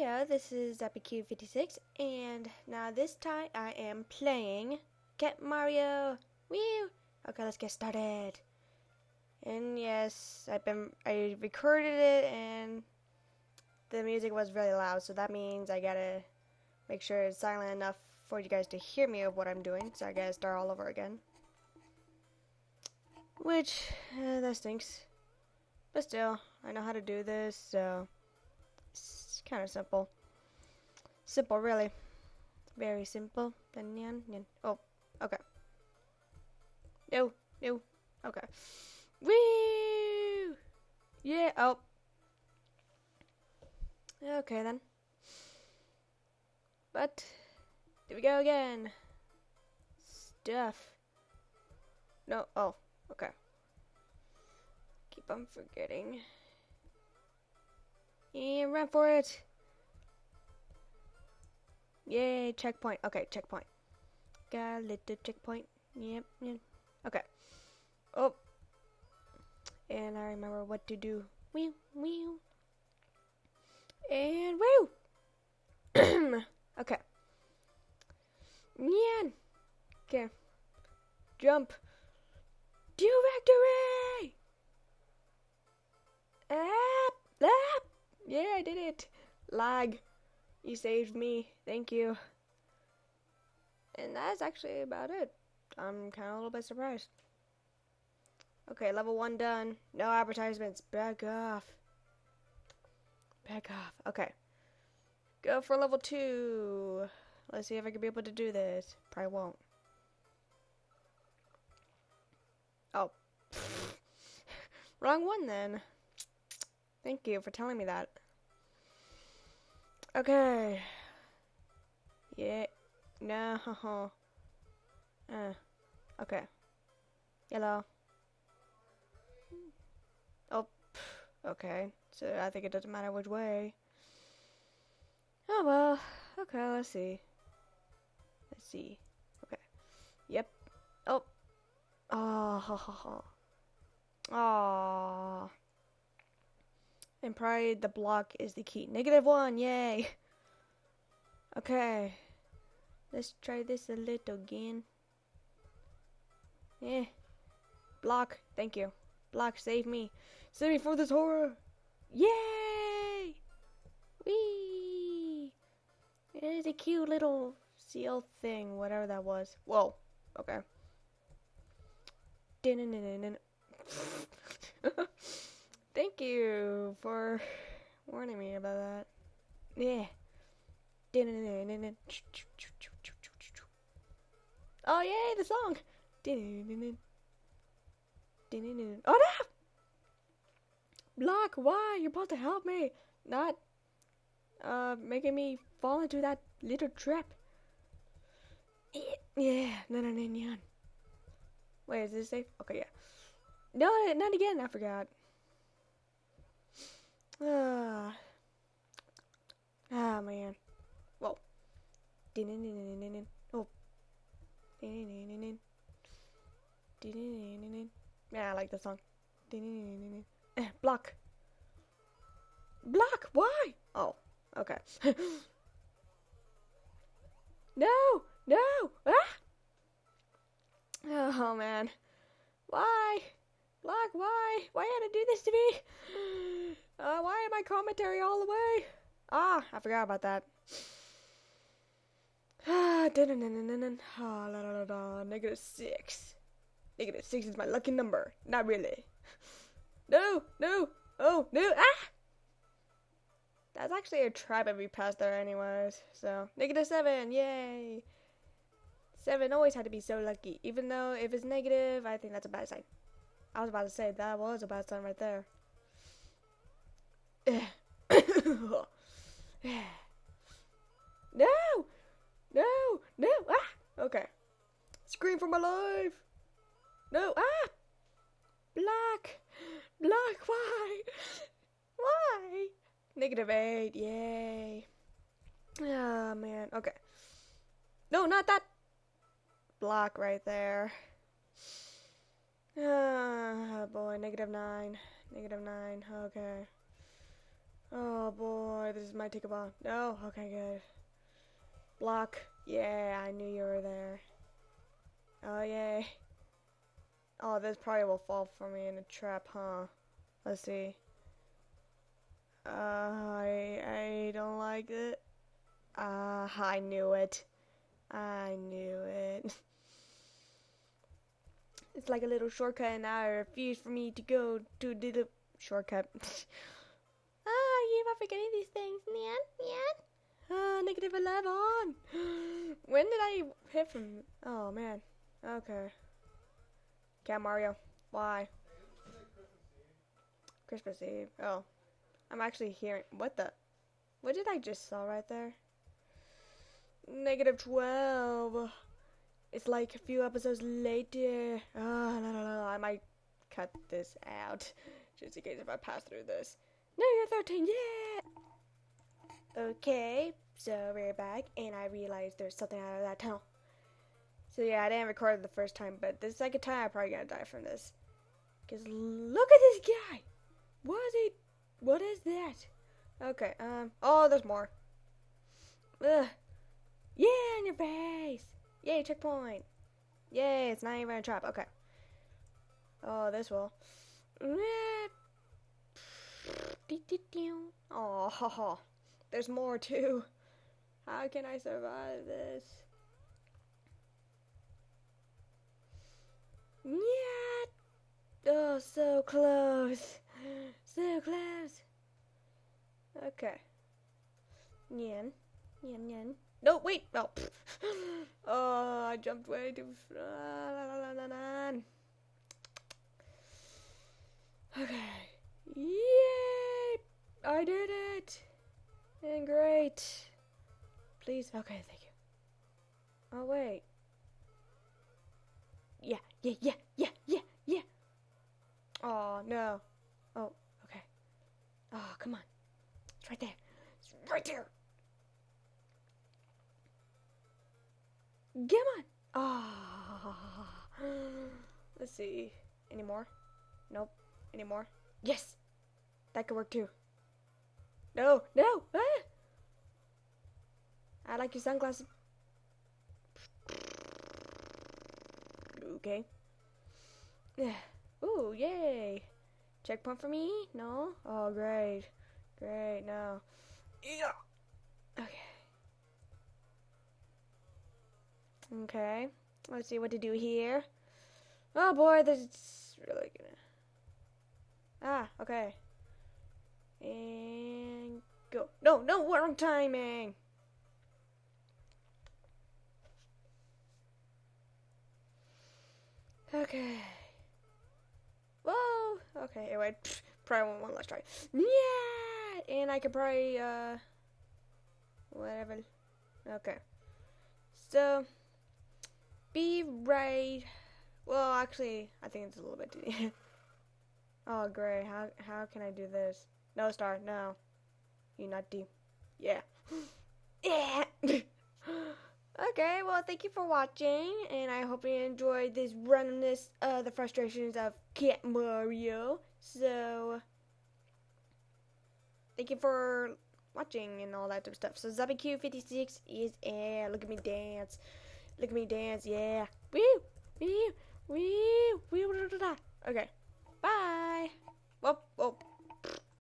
Heyo, this is ZappyQ56, and now this time I am playing Cat Mario. Woo! Okay, let's get started. And yes, I've been I recorded it, and the music was really loud, so that means I gotta make sure it's silent enough for you guys to hear me of what I'm doing. So I gotta start all over again, which uh, that stinks. But still, I know how to do this, so kind of simple. Simple, really. Very simple. Oh, okay. No, no. Okay. Woo! Yeah, oh. Okay, then. But, here we go again. Stuff. No, oh, okay. Keep on forgetting. And run for it. Yay, checkpoint. Okay, checkpoint. Got a little checkpoint. Yep, yep. Okay. Oh. And I remember what to do. Wee, wee. And woo! okay. Yeah. Okay. Jump. Do victory! Ah, ah. Yeah, I did it. Lag. You saved me. Thank you. And that's actually about it. I'm kind of a little bit surprised. Okay, level one done. No advertisements. Back off. Back off. Okay. Go for level two. Let's see if I can be able to do this. Probably won't. Oh. Wrong one then. Thank you for telling me that. Okay. Yeah. No. Uh. Okay. Yellow. Oh. Okay. So I think it doesn't matter which way. Oh well. Okay, let's see. Let's see. Okay. Yep. Oh. Oh. Oh. And probably the block is the key. Negative one, yay. Okay. Let's try this a little again. Yeah. Block, thank you. Block, save me. Save me from this horror. Yay! Whee! It is a cute little seal thing, whatever that was. Whoa. Okay. Thank you for warning me about that. Yeah. Oh yay, the song. Oh no! Block, why? You're supposed to help me, not uh making me fall into that little trap. Yeah. Wait, is this safe? Okay, yeah. No, not again. I forgot. Ah, ah man. Whoa. Oh. Yeah, I like the song. Eh, block. Block. Why? Oh. Okay. no. No. Ah. Oh man. Why? Block. Why? Why had to do this to me? Uh, why am I commentary all the way? Ah, I forgot about that. Ah, ah, la, la, la, la, negative six. Negative six is my lucky number. Not really. No, no, oh, no, ah! That's actually a if we passed there anyways. So, negative seven, yay! Seven always had to be so lucky. Even though if it's negative, I think that's a bad sign. I was about to say, that was a bad sign right there. No! No! No! Ah! Okay. Scream for my life! No! Ah! Black! Black, why? Why? Negative eight, yay. Oh, man. Okay. No, not that! Block right there. Oh, boy. Negative nine. Negative nine. Okay. Oh boy. this might take a while. No? Okay, good. Block. Yeah, I knew you were there. Oh, yay. Oh, this probably will fall for me in a trap, huh? Let's see. Uh, I, I don't like it. Ah, uh, I knew it. I knew it. it's like a little shortcut and I refuse for me to go to the shortcut. you are forgetting these things, Nyan, Nyan. Ah, negative 11. when did I hit from? Oh, man. Okay. Cat Mario. Why? Christmas Eve. Oh. I'm actually hearing. What the? What did I just saw right there? Negative 12. It's like a few episodes later. Ah, Oh. I might cut this out. Just in case if I pass through this. Negative 13. Yeah! Okay. So we're back. And I realized there's something out of that tunnel. So yeah, I didn't record it the first time. But the second time, I'm probably gonna die from this. Because look at this guy. What is he? What is that? Okay, um, oh, there's more. Ugh. Yeah, in your face! Yay, checkpoint! Yay, it's not even a trap. Okay. Oh, this will. Oh, there's more too. How can I survive this? Yeah. Oh, so close. So close. Okay. Nyan. Nyan, nyan. No, wait. No. Oh. oh, I jumped way too. far. Okay. Yay! I did it! And great. Please. Okay, thank you. Oh, wait. Yeah, yeah, yeah, yeah, yeah, yeah. Oh, no. Oh, okay. Oh, come on. It's right there. It's right there. Come on. Ah. Oh. Let's see. Any more? Nope. Any more? Yes. That could work too. No, no. Ah. I like your sunglasses. Okay. Ooh, yay. Checkpoint for me? No? Oh, great. Great, no. Yeah. Okay. Okay. Let's see what to do here. Oh boy, this is really gonna... Ah, okay. And go. No, no, wrong timing. Okay. Whoa. Okay, anyway, probably one, one last try. Yeah, and I could probably uh, whatever. Okay. So, be right. Well, actually, I think it's a little bit too. oh, great. How how can I do this? No star. No. You not D. Yeah. yeah. Okay, well, thank you for watching, and I hope you enjoyed this randomness, uh, the frustrations of Cat Mario. So, thank you for watching and all that type of stuff. So, ZappyQ56 is air. Look at me dance. Look at me dance, yeah. Woo! Woo! Woo! Woo! Okay, bye!